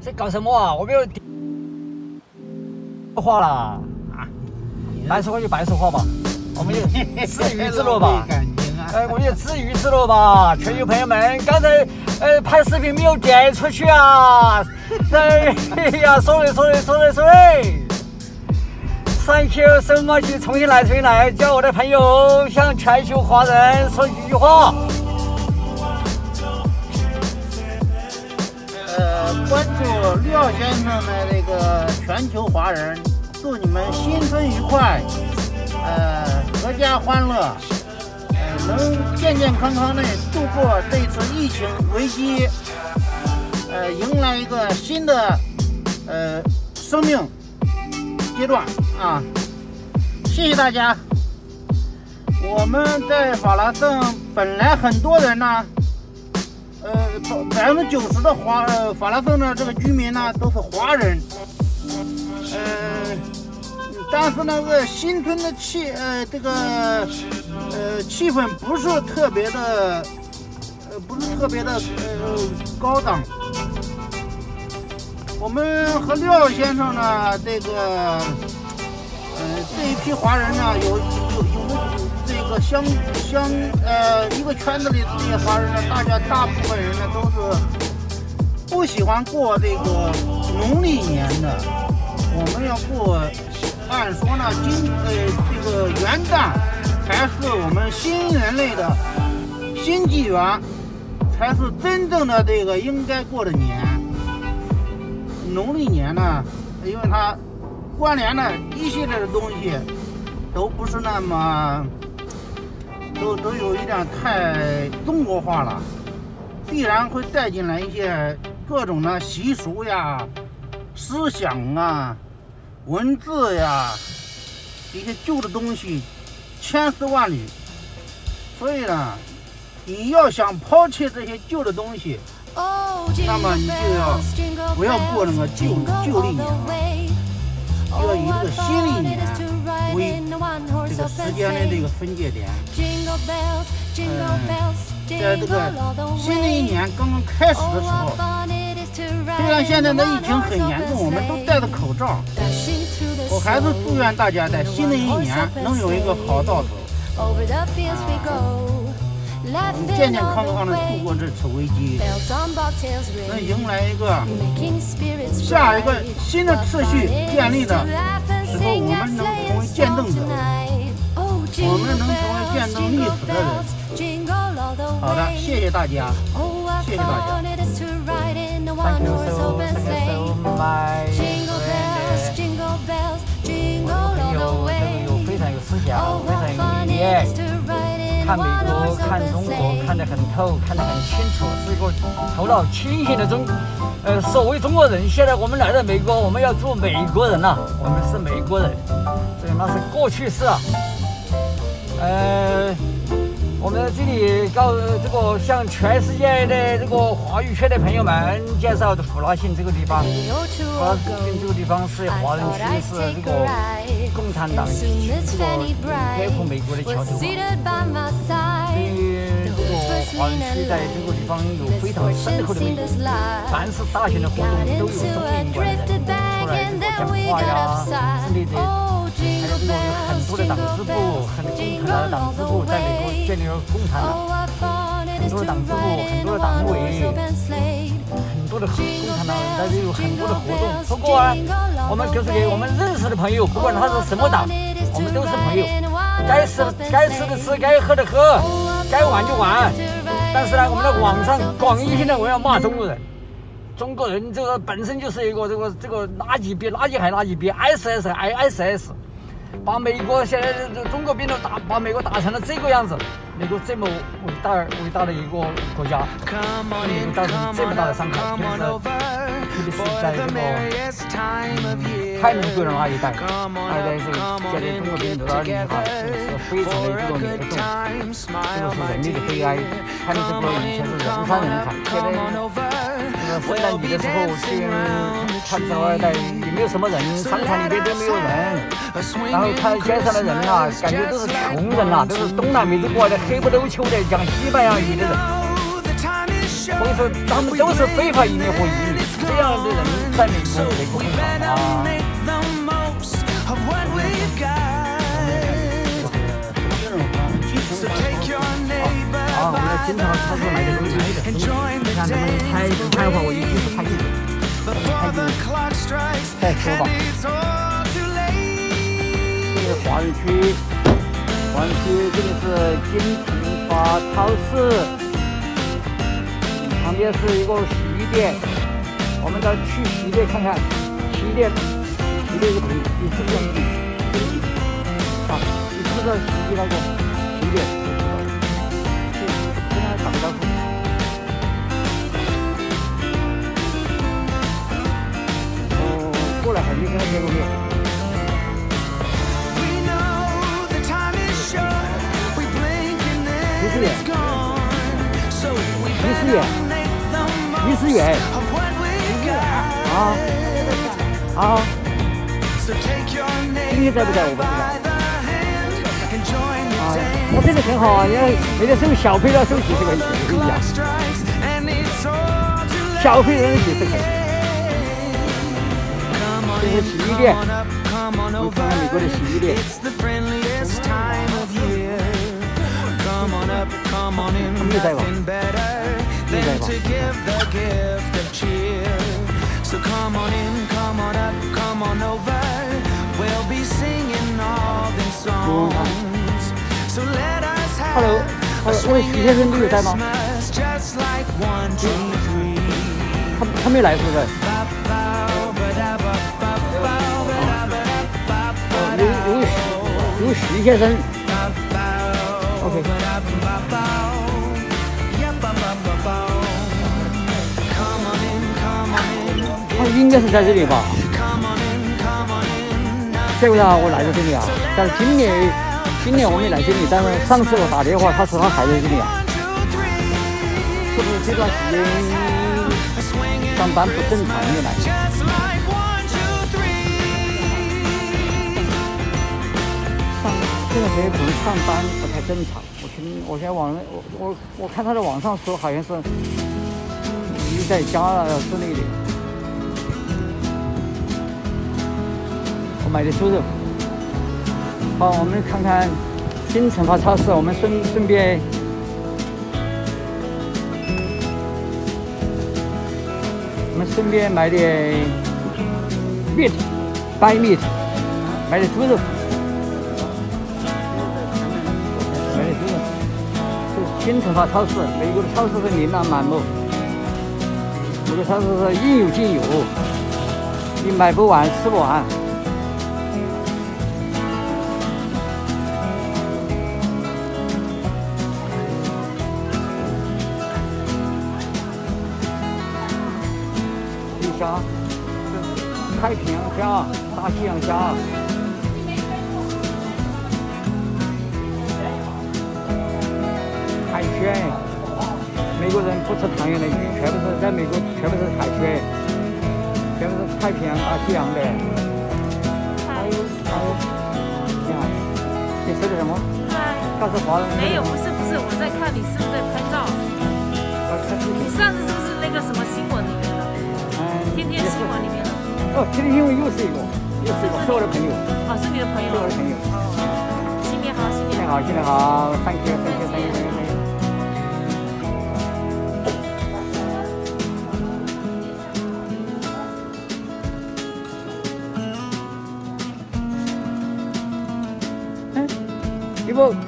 在搞什么啊？我没有话了啊，白说话就白说话吧，我们就自娱自乐吧。哎，我们就自娱自乐吧，全球朋友们，刚才呃拍视频没有点出去啊？哎呀，sorry sorry sorry sorry。Thank you so much，重新来，重新来，叫我的朋友向全球华人说几句话。关注廖先生的那个全球华人，祝你们新春愉快，呃，阖家欢乐，呃，能健健康康的度过这次疫情危机，呃，迎来一个新的呃生命阶段啊！谢谢大家。我们在法拉盛本来很多人呢。呃，百分之九十的华呃法拉盛的这个居民呢都是华人，呃，但是那个新春的气呃这个呃气氛不是特别的呃不是特别的呃高档。我们和廖先生呢这个呃这一批华人呢有。个相相呃一个圈子里这些华人呢，大家大部分人呢都是不喜欢过这个农历年的。我们要过，按说呢，今呃这个元旦才是我们新人类的新纪元，才是真正的这个应该过的年。农历年呢，因为它关联的一系列的东西都不是那么。都都有一点太中国化了，必然会带进来一些各种的习俗呀、思想啊、文字呀，一些旧的东西，千丝万缕。所以呢，你要想抛弃这些旧的东西，那么你就要不要过那个旧旧历年了，要以这个新历年为这个时间的这个分界点。嗯，在这个新的一年刚刚开始的时候，虽然现在的疫情很严重，我们都戴着口罩，我还是祝愿大家在新的一年能有一个好兆头，能健健康康的度过这次危机，能迎来一个下一个新的秩序建立的时候，我们能成为见证者。我们能成为见证历史的人。好的，谢谢大家，谢谢大家。Thank you so, thank you so much. 朋友，这个有非常有思想，非常有理念，看美国、看中国看得很透，看得很清楚，是一个头脑清醒的中，呃，所谓中国人。现在我们来到美国，我们要做美国人了，我们是美国人，所以那是过去式啊。呃，我们这里告这个向全世界的这个华语圈的朋友们介绍的普拉辛这个地方。普拉辛这个地方是华人区，是这个共产党这个开赴美国的桥头堡。所以这个华人区在这个地方有非常深厚的魅力。凡是大型的活动都有中领馆的人出来这个讲话呀之类的。这个很多的党支部，很共产党的党支部在美国建立了共产党，很多的党支部，很多的党委，很多的共产党在这有很多的活动。不过啊，我们就是给我们认识的朋友，不管他是什么党，我们都是朋友。该吃该吃的吃，该喝的喝，该玩就玩。但是呢，我们在网上广义性的我要骂中国人，中国人这个本身就是一个这个这个垃圾比垃圾还垃圾，比 ISS 还 ISS。把美国现在这中国兵都打，把美国打成了这个样子。美国这么伟大伟大的一个国家，给美国造成这么大的伤害，特别是特别是在这个太平贵人那一带，那一带是现在中国兵都在里哈，是非常的这个严重，这个是人类的悲哀。他们这个以前是人山人海，现在。圣诞节的时候，他这二代也没有什么人，商场里面都没有人。然后看街上的人呐，感觉都是穷人呐，都是东南美洲过来的黑不溜秋的讲西班牙语的人。所以说，他们都是非法移民和移民。这样的人在美国美国很少啊。我一定是拍进去，拍进去再说吧。这是华人区，华人区这里是金平发超市，旁边是一个洗衣店，我们到去洗衣店看看，洗衣店，洗衣店是你你是不是你？啊，你是不是洗衣那个洗衣店？远，于思远，啊啊！今天在不在？我不知道。啊，我这个挺好啊，因为那个收小费要收几十块钱，我跟你讲，小费人？几十块钱。这是洗衣店，你看看美国的洗衣店。没在吧？没在吧？Hello，问徐先生你有在吗？他他没来是不是？有有有徐先生，OK。应该是在这里吧？这位啊，我来过这里啊，但是今年。今年我没来这里，但是上次我打电话，他说他还在这里啊，是不是这段时间上班不正常没来？上这段时间可能上班不太正常。我听，我现在网上我我我看他在网上说，好像是你在家之类的。买的猪肉。好，我们看看新城发超市。我们顺顺便，我们顺便买点 meat，白 meat，买点猪肉，买点猪肉。是新城发超市，美国的超市是琳琅满目，美国超市是应有尽有，你买不完，吃不完。虾，太平洋虾，大西洋虾，海鲜。美国人不吃唐人的鱼，全部是在美国，全部是海鲜，全部是太平洋、大西洋的。还有还有，你好，你吃的什么？他是华人。没有，不是不是，我在看你是不是在拍照。你上次是不是那个什么新闻里面的？天天新闻里面的哦，天天新闻又是一个，又是一个，是我的朋友，哦，是你的朋友，是我的朋友。新年好，新年好，新年好，thank you，thank you，thank you，thank you。嗯，一不，你看看这个。